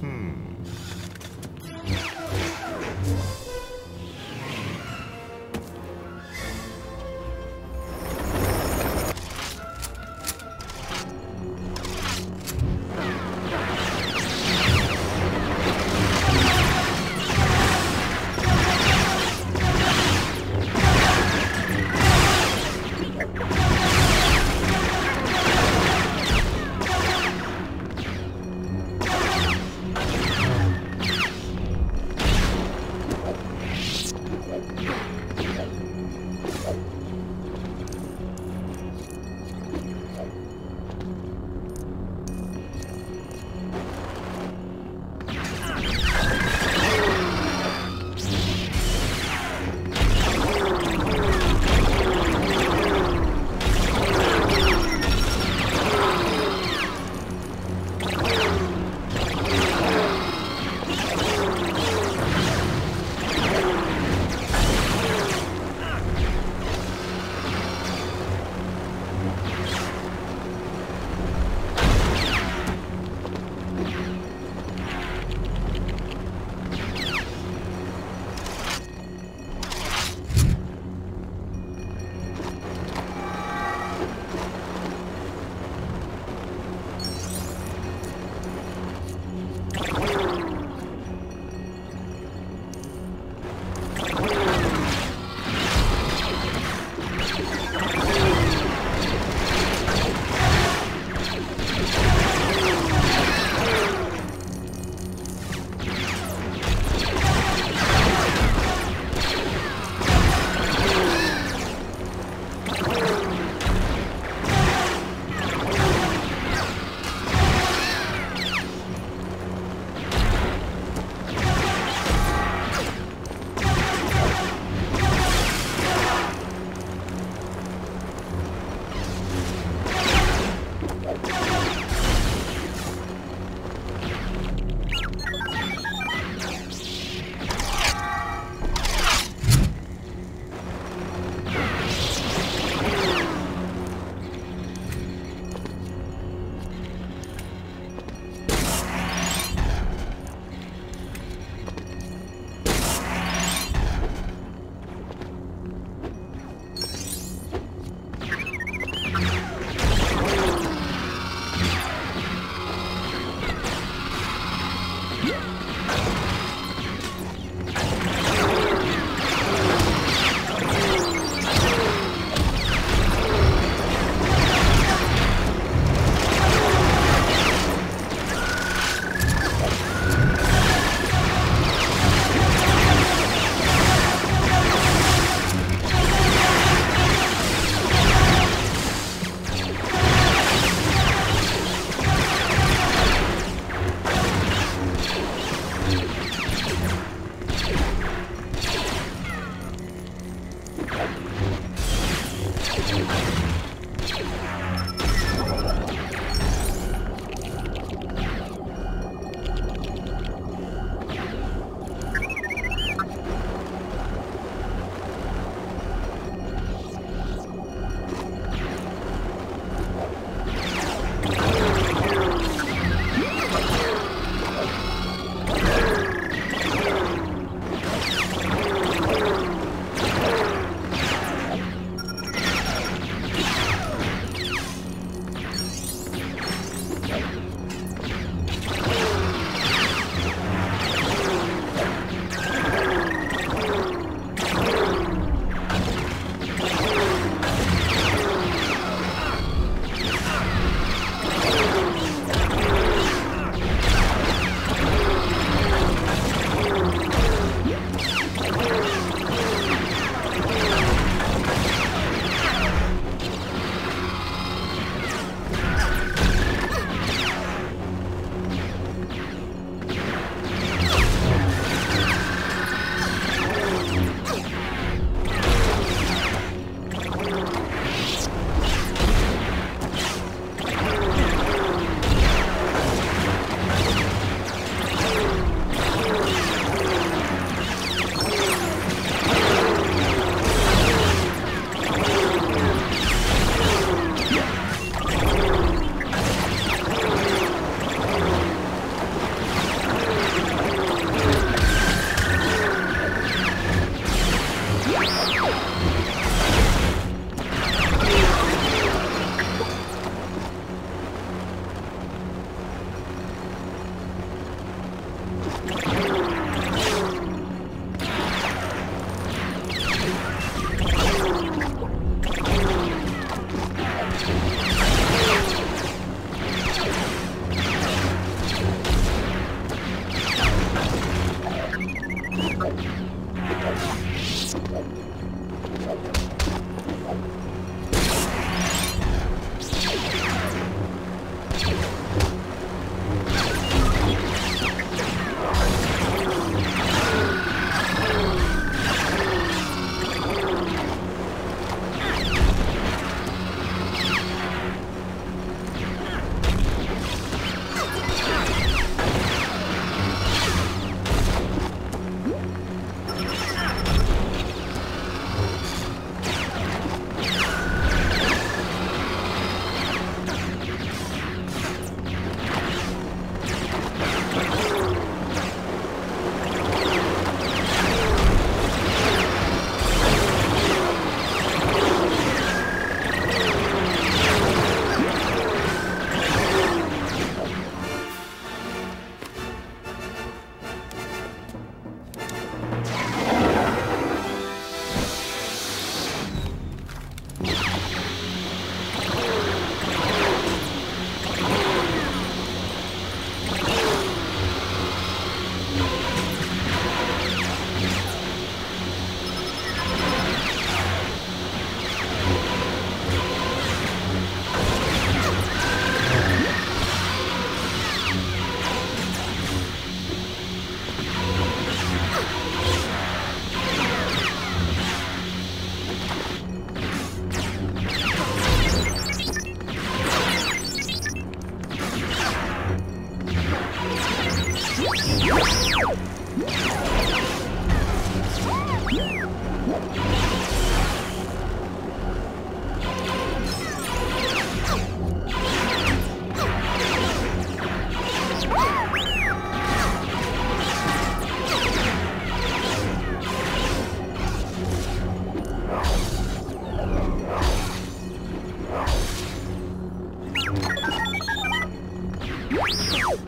Hmm. You